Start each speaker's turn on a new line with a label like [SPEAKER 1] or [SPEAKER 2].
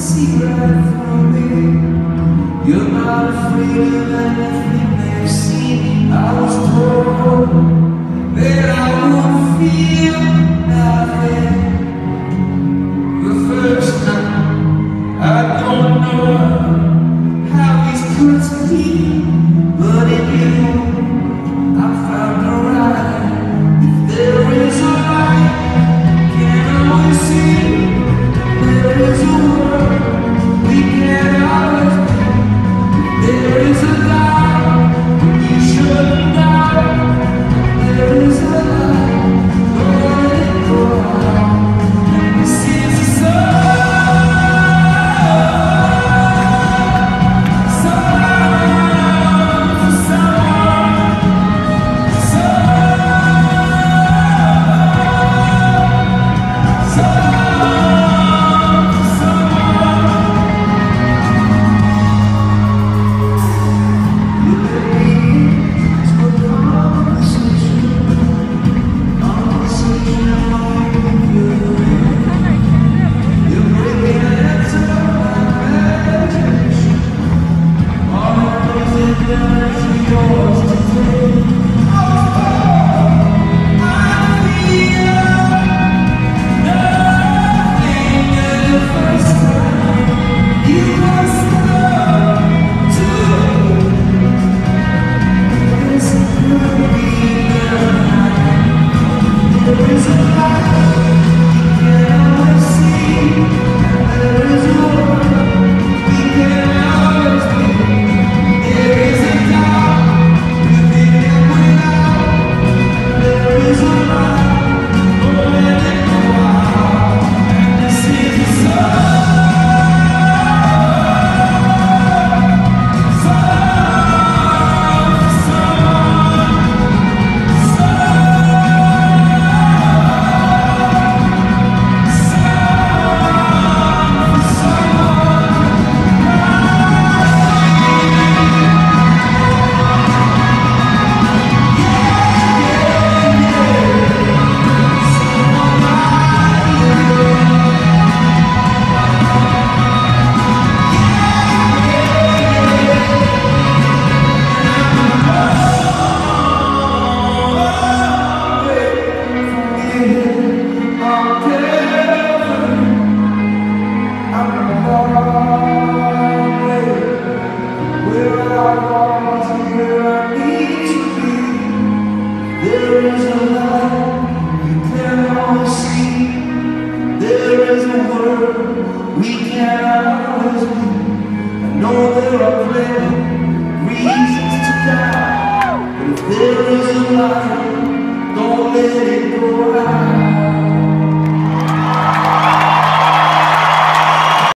[SPEAKER 1] right through me. You're not afraid of anything they've seen. I was told that I would feel nothing. The first time, I don't know how these cuts heal, You must know to There's a work, we can't always be. I know there are plenty reasons to die, but if there is a life, don't let it go.